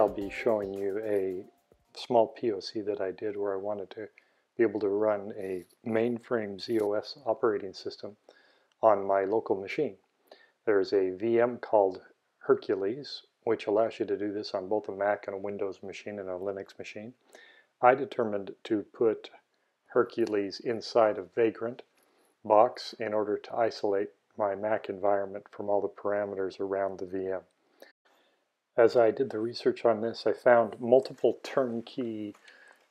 I'll be showing you a small POC that I did where I wanted to be able to run a mainframe ZOS operating system on my local machine. There's a VM called Hercules which allows you to do this on both a Mac and a Windows machine and a Linux machine. I determined to put Hercules inside a Vagrant box in order to isolate my Mac environment from all the parameters around the VM. As I did the research on this, I found multiple turnkey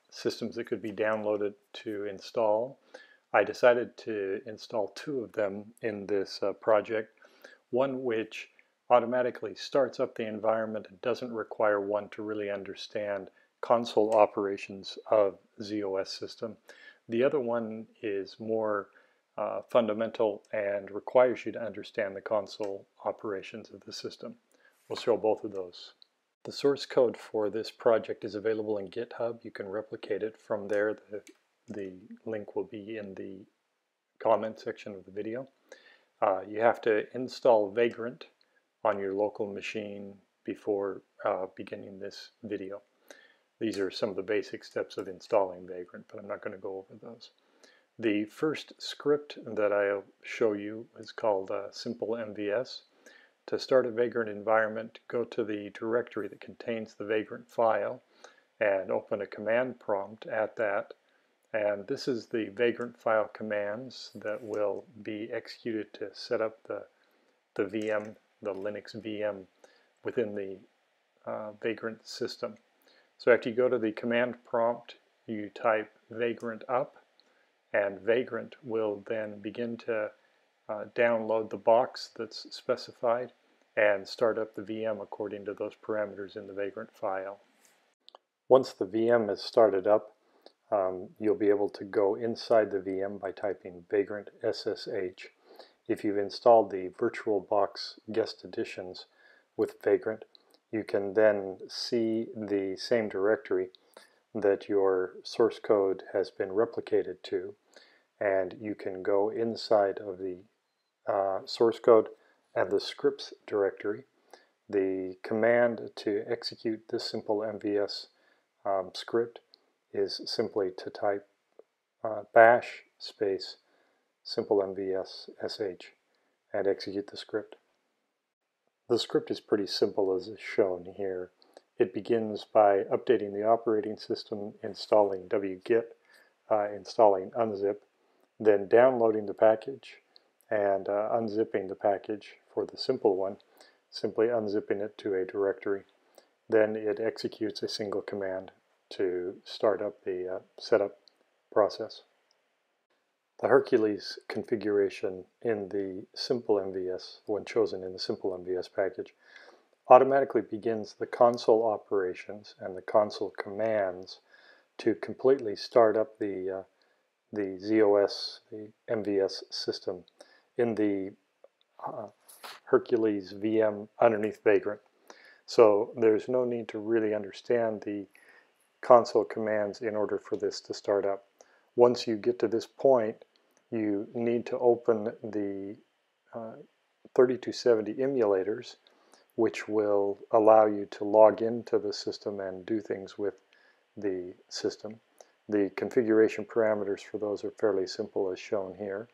systems that could be downloaded to install. I decided to install two of them in this uh, project, one which automatically starts up the environment and doesn't require one to really understand console operations of ZOS system. The other one is more uh, fundamental and requires you to understand the console operations of the system. We'll show both of those. The source code for this project is available in GitHub. You can replicate it from there. The, the link will be in the comment section of the video. Uh, you have to install Vagrant on your local machine before uh, beginning this video. These are some of the basic steps of installing Vagrant, but I'm not going to go over those. The first script that I'll show you is called uh, Simple MVS. To start a Vagrant environment, go to the directory that contains the Vagrant file and open a command prompt at that. And this is the Vagrant file commands that will be executed to set up the, the VM, the Linux VM within the uh, Vagrant system. So after you go to the command prompt, you type vagrant up and Vagrant will then begin to uh, download the box that's specified and start up the VM according to those parameters in the Vagrant file. Once the VM is started up, um, you'll be able to go inside the VM by typing vagrant SSH. If you've installed the VirtualBox guest additions with Vagrant, you can then see the same directory that your source code has been replicated to and you can go inside of the uh, source code and the scripts directory. The command to execute this simple MVS um, script is simply to type uh, bash space simple MVS sh and execute the script. The script is pretty simple as is shown here. It begins by updating the operating system, installing wget, uh, installing unzip, then downloading the package and uh, unzipping the package for the simple one, simply unzipping it to a directory. Then it executes a single command to start up the uh, setup process. The Hercules configuration in the simple MVS, when chosen in the simple MVS package, automatically begins the console operations and the console commands to completely start up the, uh, the ZOS, the MVS system in the uh, Hercules VM underneath Vagrant. So there's no need to really understand the console commands in order for this to start up. Once you get to this point, you need to open the uh, 3270 emulators which will allow you to log into the system and do things with the system. The configuration parameters for those are fairly simple as shown here.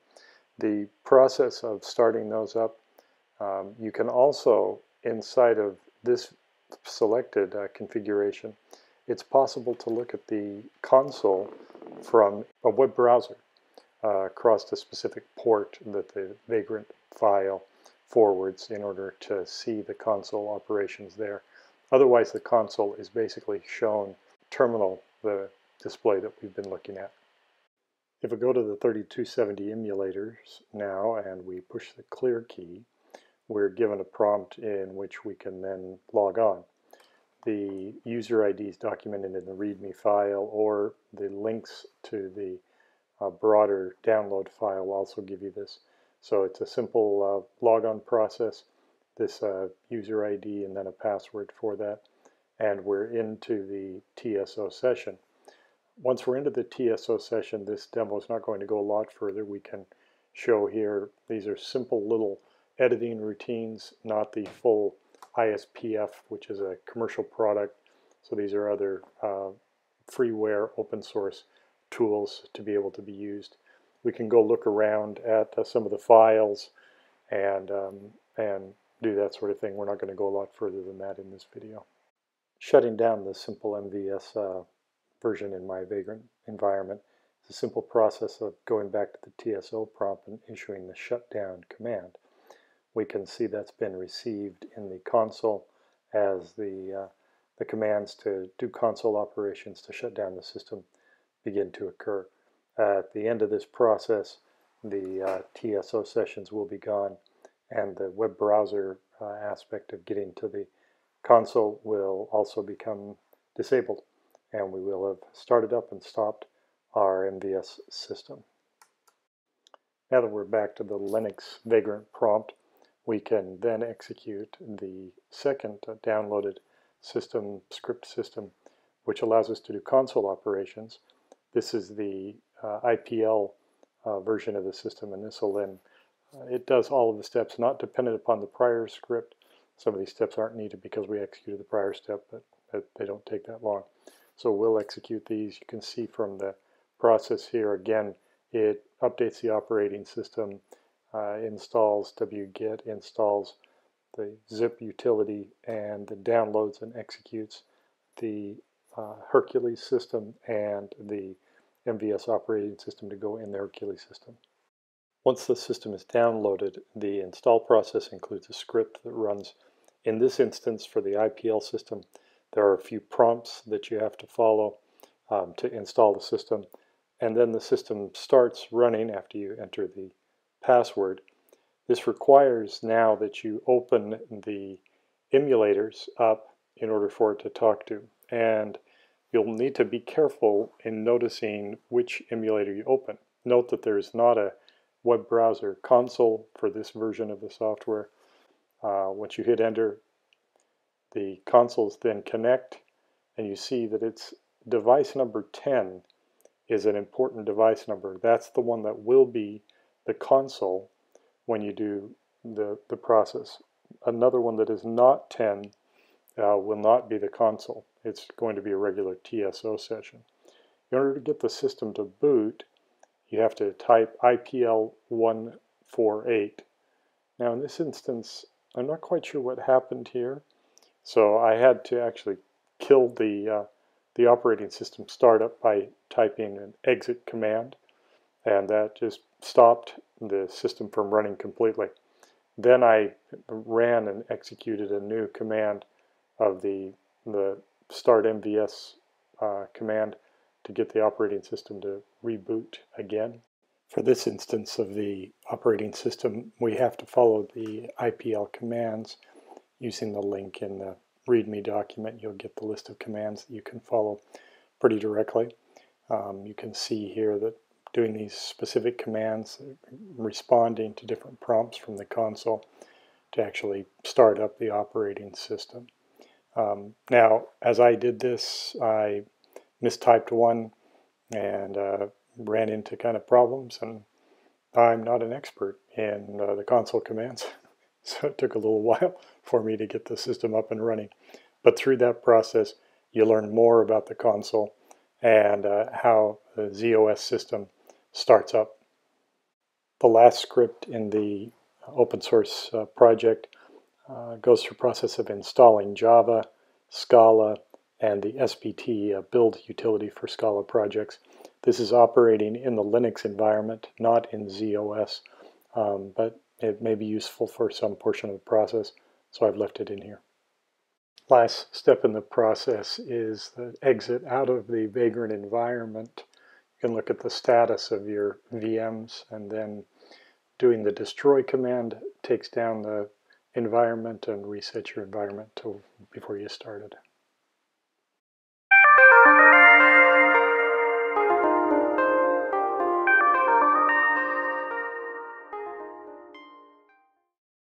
The process of starting those up, um, you can also, inside of this selected uh, configuration, it's possible to look at the console from a web browser uh, across the specific port that the Vagrant file forwards in order to see the console operations there. Otherwise, the console is basically shown terminal, the display that we've been looking at. If we go to the 3270 emulators now and we push the clear key, we're given a prompt in which we can then log on. The user ID is documented in the README file or the links to the uh, broader download file will also give you this. So it's a simple uh, logon process, this uh, user ID and then a password for that. And we're into the TSO session. Once we're into the TSO session, this demo is not going to go a lot further. We can show here, these are simple little editing routines, not the full ISPF, which is a commercial product. So these are other uh, freeware open source tools to be able to be used. We can go look around at uh, some of the files and, um, and do that sort of thing. We're not going to go a lot further than that in this video. Shutting down the simple MVS uh, version in my Vagrant environment It's a simple process of going back to the TSO prompt and issuing the shutdown command. We can see that's been received in the console as the, uh, the commands to do console operations to shut down the system begin to occur. At the end of this process, the uh, TSO sessions will be gone and the web browser uh, aspect of getting to the console will also become disabled and we will have started up and stopped our MVS system. Now that we're back to the Linux Vagrant prompt, we can then execute the second downloaded system script system, which allows us to do console operations. This is the uh, IPL uh, version of the system, and this will then, uh, it does all of the steps not dependent upon the prior script. Some of these steps aren't needed because we executed the prior step, but, but they don't take that long. So we'll execute these. You can see from the process here, again, it updates the operating system, uh, installs wget, installs the zip utility, and downloads and executes the uh, Hercules system and the MVS operating system to go in the Hercules system. Once the system is downloaded, the install process includes a script that runs in this instance for the IPL system. There are a few prompts that you have to follow um, to install the system and then the system starts running after you enter the password. This requires now that you open the emulators up in order for it to talk to. And you'll need to be careful in noticing which emulator you open. Note that there's not a web browser console for this version of the software. Uh, once you hit enter, the consoles then connect and you see that it's device number 10 is an important device number. That's the one that will be the console when you do the, the process. Another one that is not 10 uh, will not be the console. It's going to be a regular TSO session. In order to get the system to boot, you have to type IPL148. Now in this instance, I'm not quite sure what happened here. So I had to actually kill the uh, the operating system startup by typing an exit command and that just stopped the system from running completely. Then I ran and executed a new command of the, the start MVS uh, command to get the operating system to reboot again. For this instance of the operating system, we have to follow the IPL commands using the link in the README document, you'll get the list of commands that you can follow pretty directly. Um, you can see here that doing these specific commands, responding to different prompts from the console to actually start up the operating system. Um, now, as I did this, I mistyped one and uh, ran into kind of problems, and I'm not an expert in uh, the console commands. So it took a little while for me to get the system up and running. But through that process, you learn more about the console and uh, how the ZOS system starts up. The last script in the open source uh, project uh, goes through process of installing Java, Scala, and the SBT uh, build utility for Scala projects. This is operating in the Linux environment, not in ZOS, um, but it may be useful for some portion of the process, so I've left it in here. Last step in the process is the exit out of the Vagrant environment. You can look at the status of your VMs and then doing the destroy command takes down the environment and resets your environment to before you started.